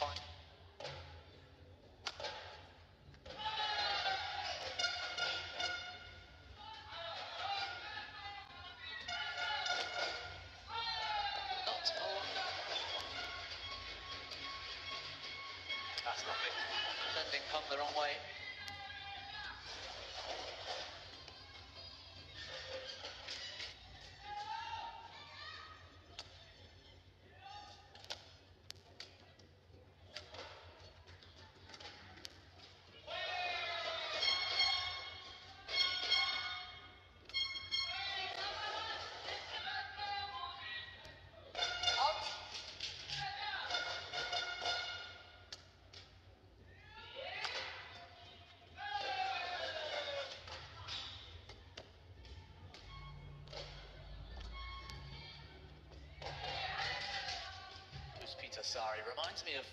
fine. Not all. That's nothing. Sending pump the wrong way. Who's Sari? Reminds me of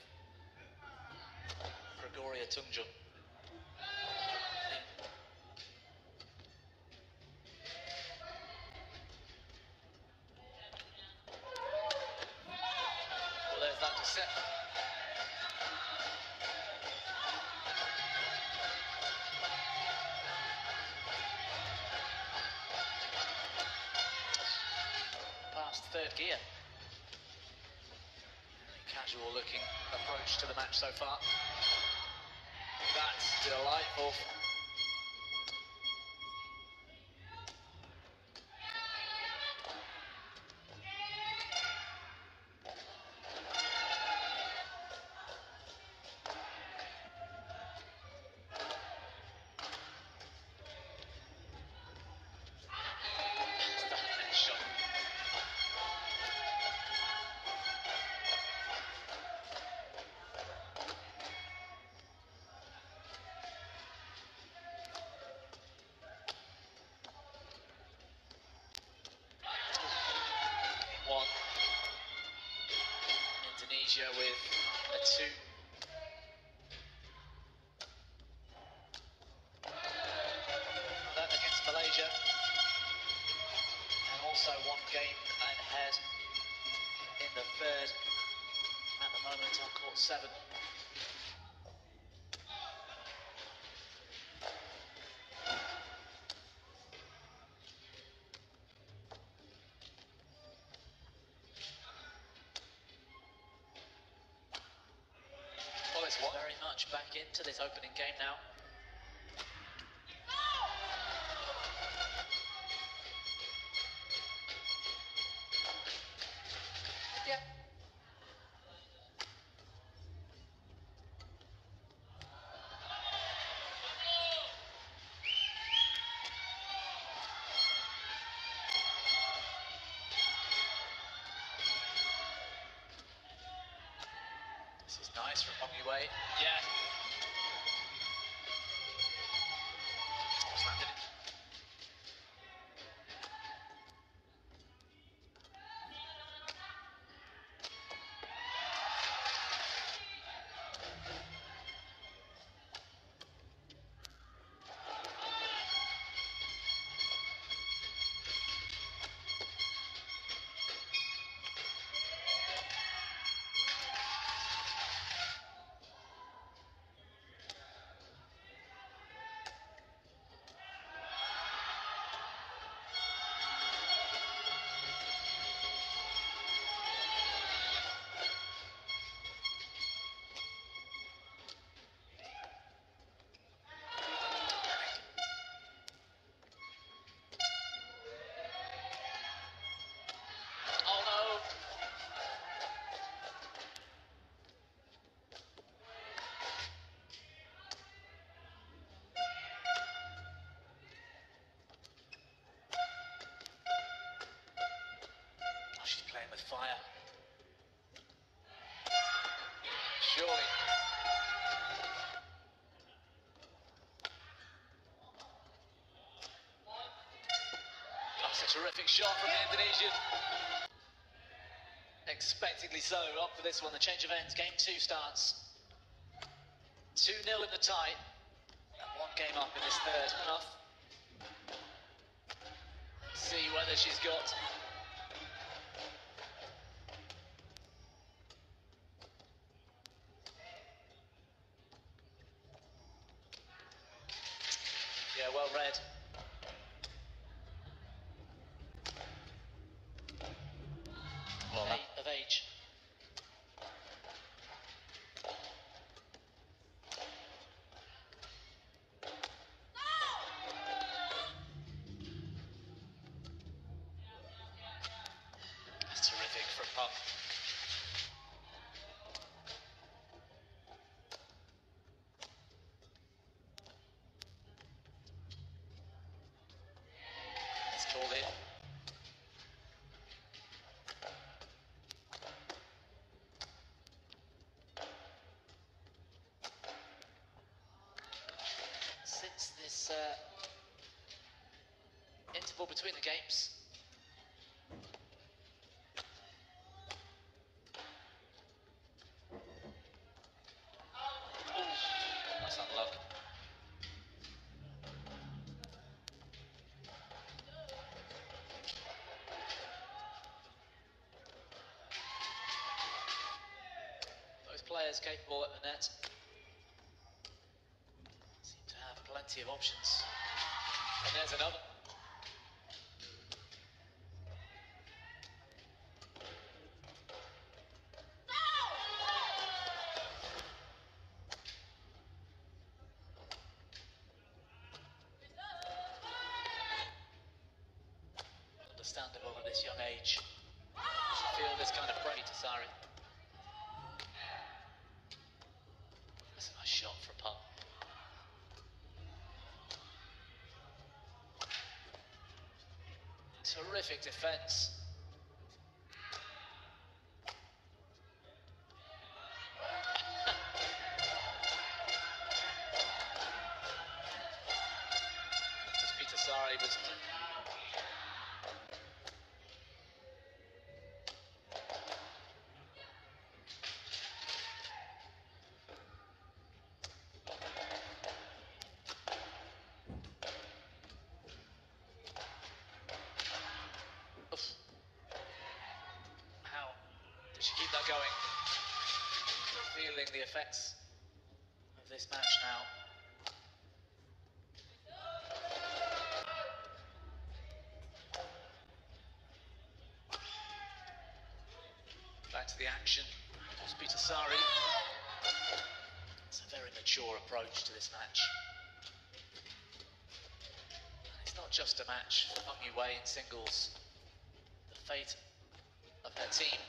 Gregoria Tunjung. Well, there's that. Past third gear. Casual looking approach to the match so far. That's delightful. With a two. Against Malaysia. And also one game ahead in the third. At the moment on court seven. Opening game now. Yeah. This is nice from Bong Wei. Yeah. Terrific shot from the Indonesian. Expectedly so. Up for this one. The change of ends. Game two starts. 2 0 in the tie. And one game up in this third. Enough. See whether she's got. Between the games. Both players capable at the net seem to have plenty of options. And there's another. Understandable at this young age. To feel this kind of prey to Sari. That's a nice shot for Peng. Terrific defence. Sari was Feeling the effects of this match now. Back to the action. It's Peter Sari. It's a very mature approach to this match. And it's not just a match for Peng Yu in singles. The fate of her team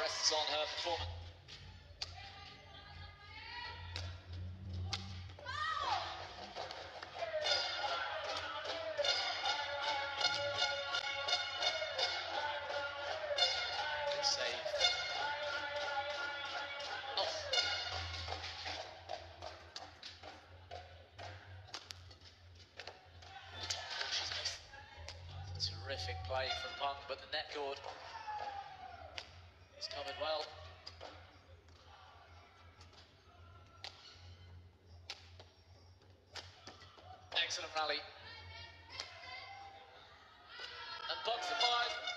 rests on her performance. Play from Peng, but the net cord is covered well. Excellent rally. And Peng's the five.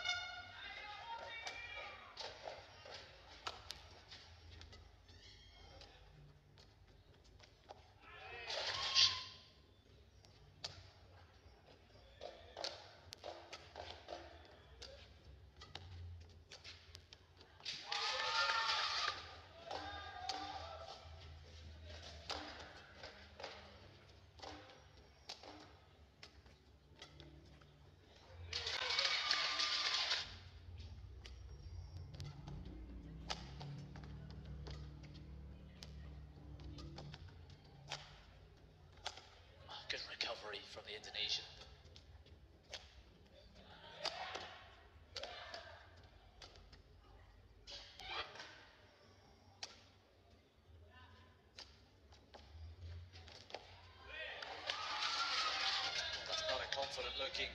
Confident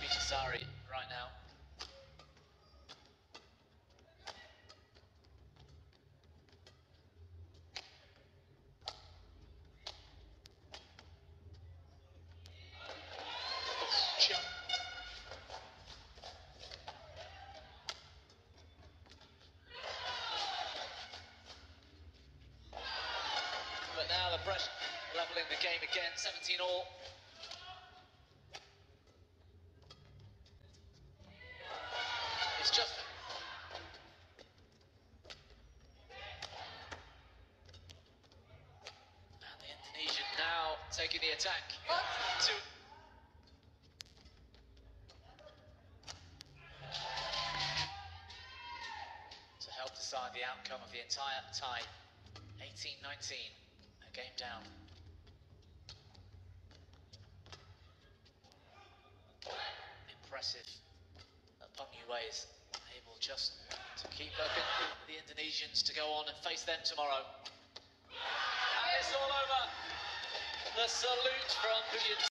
looking Sari right now. But now the pressure leveling the game again, 17 all. Justin. And the Indonesian now taking the attack. To to help decide the outcome of the entire tie. 18-19, a game down. Impressive upon ways just to keep looking the Indonesians to go on and face them tomorrow. And it's all over. The salute from Boudian.